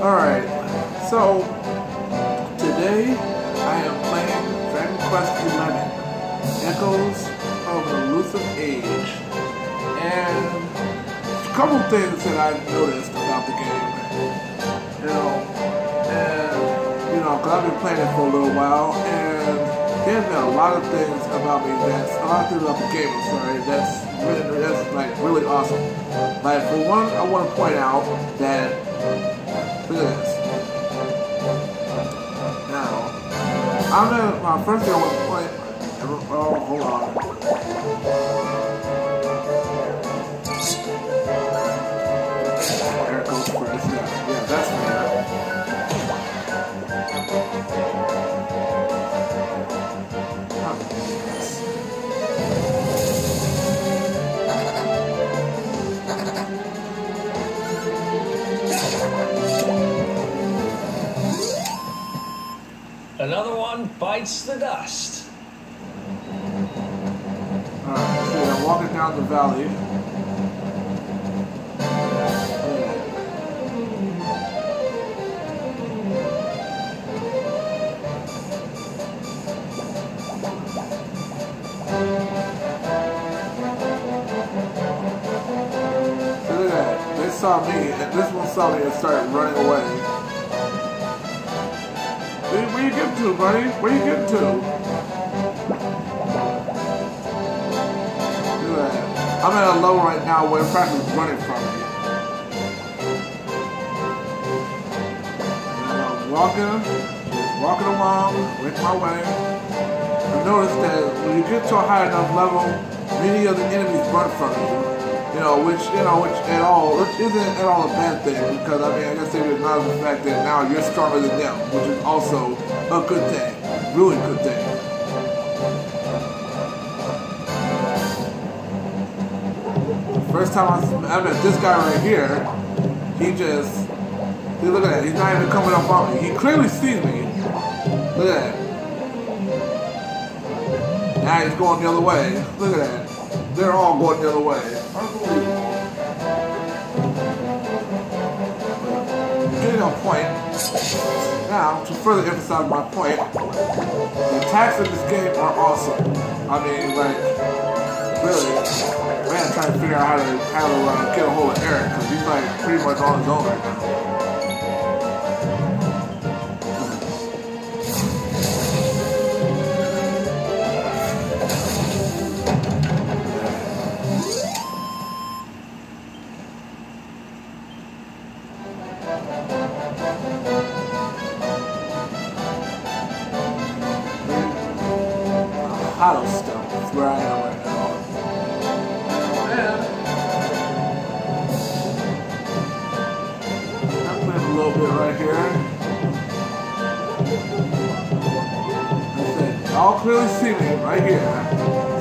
Alright, so today I am playing Dragon Quest XI Echoes of the Elusive Age. And a couple things that I've noticed about the game. You know, and, you know, because I've been playing it for a little while, and there's been a lot of things about me that's, a lot of things about the game, I'm sorry, that's that's like really awesome. Like, for one, I want to point out that Look at this. Now, I'm gonna, my first thing I want to point, oh, hold on. One bites the dust. Alright, so I'm walking down the valley. See, look at that. They saw me, and this one saw me and started running away. Where, you getting to, buddy? Where you getting to? Look at that. I'm at a low right now where practically running from me. And I'm walking, just walking along, with my way. I noticed that when you get to a high enough level, many of the enemies run from you. You know, which you know, which at all, which isn't at all a bad thing because I mean, I guess they acknowledge the fact that now you're stronger than them, which is also a good thing, really good thing. First time I, I met this guy right here, he just, he look at that, he's not even coming up on me. He clearly sees me. Look at that. Now he's going the other way. Look at that. They're all going the other way. Getting on point. Now, to further emphasize my point, the attacks in this game are awesome. I mean, like, really. Man, trying to figure out how to how to uh, get a hold of Erik because he's like pretty much on his own right now. Hollow where I am right now. I'm a little bit right here. Y'all clearly see me right here.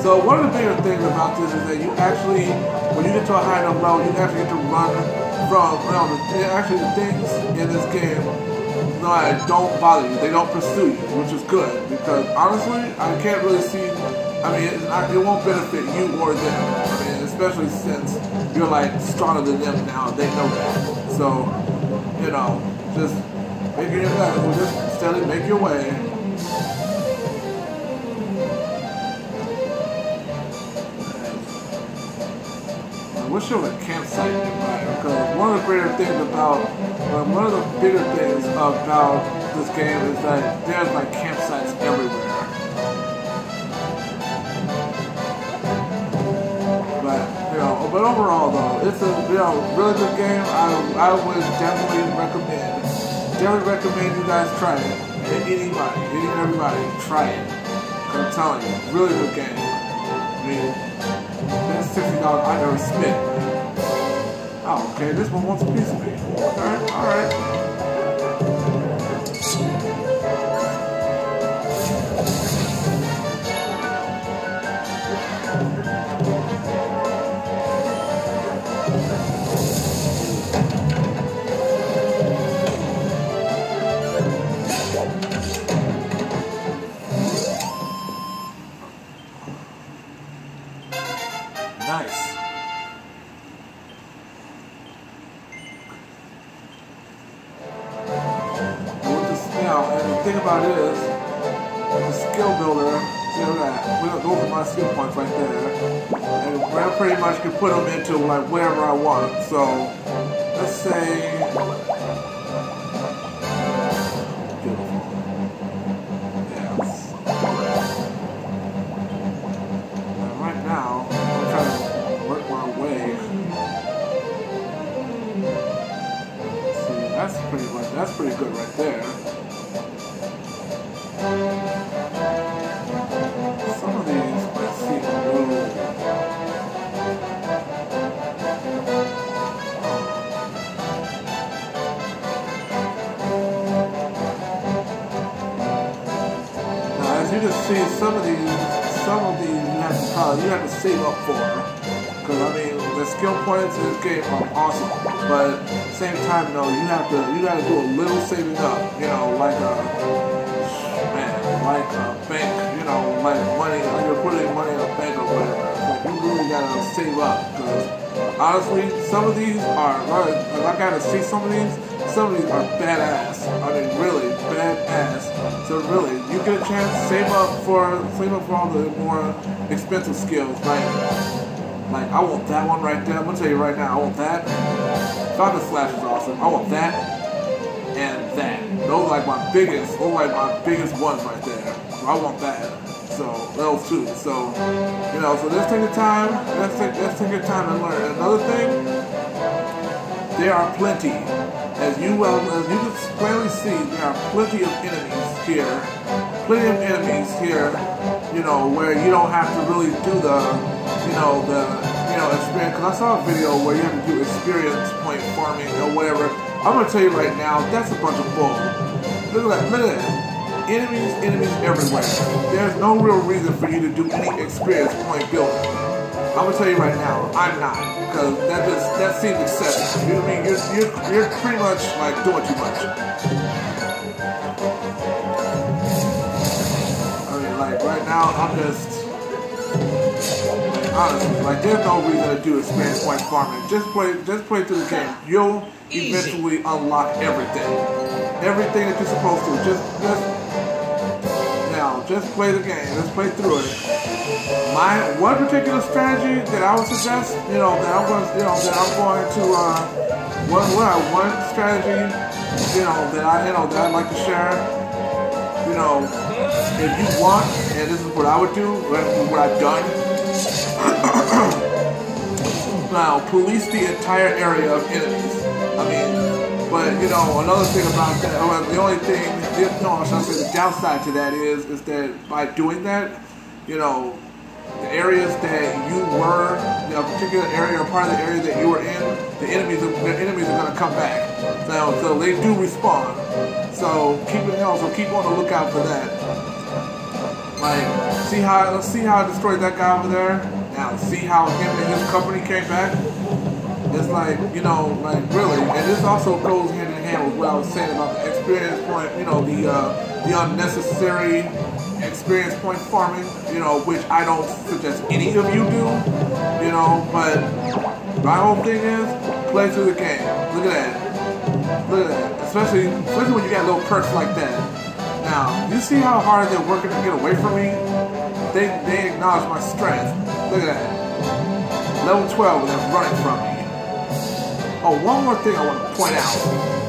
So one of the bigger things about this is that you actually, when you get to a high enough level, you actually get to run from, know, the, actually the things in this game no, I don't bother you. They don't pursue you, which is good because honestly, I can't really see. I mean, it, it won't benefit you or them. I mean, especially since you're like stronger than them now. They know that. So, you know, just make your way. Just steadily make your way. Wish there was a campsite because one of the greater things about, uh, one of the bigger things about this game is that there's like campsites everywhere. But you know, but overall though, it's a you know really good game. I I would definitely recommend, definitely recommend you guys try it. And Anybody, any everybody, try it. I'm telling you, really good game. I mean. Dollars I never spent. Oh, okay. This one wants a piece of me. All right, thing about it is, the skill builder, see that, we those are my skill points right there. And I pretty much can put them into like wherever I want. So, let's say, you can see, some of these, some of these uh, you have to save up for. Because, I mean, the skill points in this game are awesome, but at the same time, though, you have to you got to do a little saving up. You know, like a man, like a bank. You know, like money. Like you're putting money in a bank or whatever. Like you really gotta save up because honestly, some of these are like I gotta see some of these. Some of these are badass. I mean, really badass. So really, you get a chance, save up for save up for all the more expensive skills, like like, I want that one right there. I'm gonna tell you right now, I want that. Thunder Slash is awesome. I want that and that. Those are like my biggest, those are like my biggest ones right there. So I want that. So those two. So you know, so let's take the time. Let's take let's take your time and learn. Another thing, there are plenty. As you well as you can clearly see, there are plenty of enemies here. Plenty of enemies here. You know, where you don't have to really do the you know, the, you know, experience, because I saw a video where you have to do experience point farming or whatever. I'm to tell you right now, that's a bunch of bull. Look at that, look at that. Enemies, enemies everywhere. There's no real reason for you to do any experience point building. I'm gonna tell you right now, I'm not, because that just that seems excessive. You know what I mean? You're you're you're pretty much like doing too much. I mean, like right now, I'm just honestly, like there's no reason to do experience point farming. Just play, just play through the game. You'll eventually unlock everything, everything that you're supposed to. Just, just now, just play the game. Let's play through it. My one particular strategy that I would suggest, you know, that I'm going, you know, that I'm going to, uh, one, one, strategy, you know, that I, you know, that I'd like to share. You know, if you want, and this is what I would do, what I've done now, police the entire area of enemies. I mean, but you know, another thing about that, well, the only thing, no, I the downside to that is, is that by doing that, you know, the areas that you were, know, particular area or part of the area that you were in, the enemies, the enemies are going to come back. So, so they do respawn. So keep it, so keep on the lookout for that. Like, see how, let's see how I destroyed that guy over there. Now, see how him and his company came back? It's like, you know, like really, and this also goes hand in hand with what I was saying about the experience point, you know, the uh, the unnecessary experience point farming, you know, which I don't suggest any of you do, you know, but my whole thing is play through the game. Look at that. Look at that. Especially especially when you got little perks like that. Now, you see how hard they're working to get away from me? They they acknowledge my strength. Look at that. Level 12 and they're running from me. Oh, one more thing I want to point out.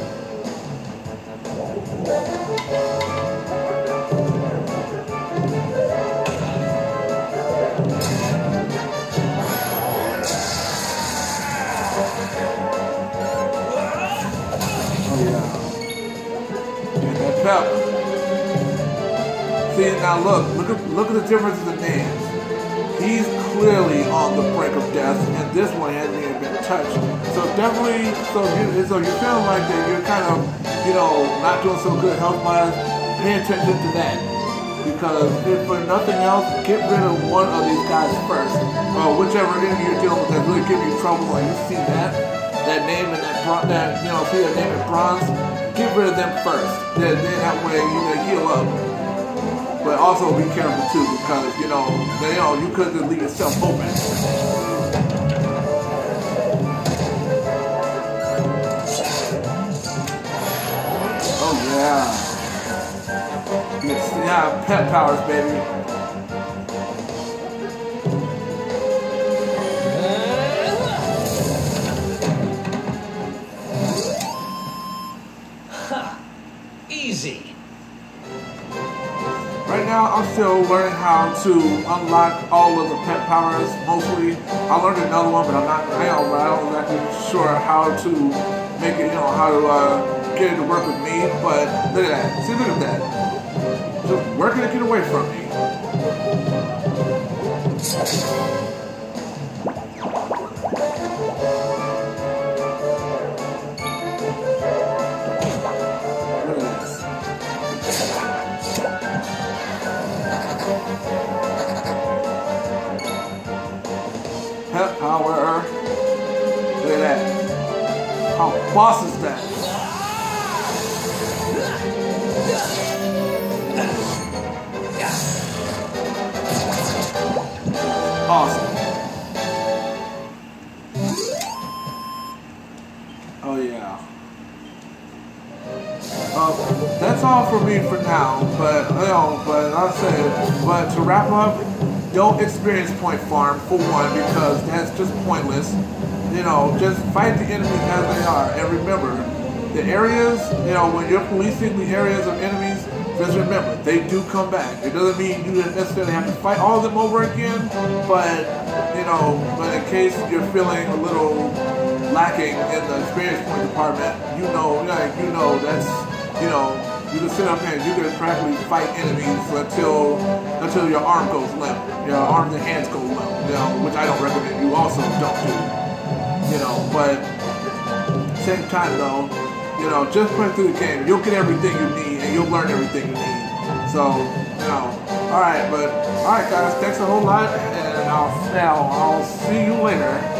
Now look, look at look at the difference in the names. He's clearly on the brink of death, and this one hasn't even been touched. So definitely, so you, so you're feeling like that you're kind of, you know, not doing so good health-wise. Pay attention to that, because if for nothing else, get rid of one of these guys first, or whichever enemy you're dealing with that really give you trouble. Like you see that, that name and that bronze, that you know, see that name in bronze. Get rid of them first. Then, then that way you know heal up. But also be careful too, because you know, you know, you could just leave yourself open. Oh yeah. Yeah, pep powers, baby. Right now, I'm still learning how to unlock all of the pep powers. Mostly, I learned another one, but I'm not. I don't, I don't exactly sure how to make it. You know how to uh, get it to work with me. But look at that. See, look at that. Just where can it get away from me. Awesome. Oh yeah. Uh, that's all for me for now. But you know, but I said, but to wrap up, don't experience point farm for one because that's just pointless. You know, just fight the enemies as they are, and remember, the areas. You know, when you're policing the areas of enemies, just remember they do come back. It doesn't mean you necessarily have to fight all of them over again, but you know, but in case you're feeling a little lacking in the experience point department, you know, like you know, that's you know, you can sit up here and you can practically fight enemies until until your arm goes limp, your arms and hands go limp, you know, which I don't recommend. You also don't do, you know, but same time though, you know, just play through the game, you'll get everything you need and you'll learn everything you need. So, you know, all right, but all right, guys, thanks a whole lot, and I'll now I'll see you later.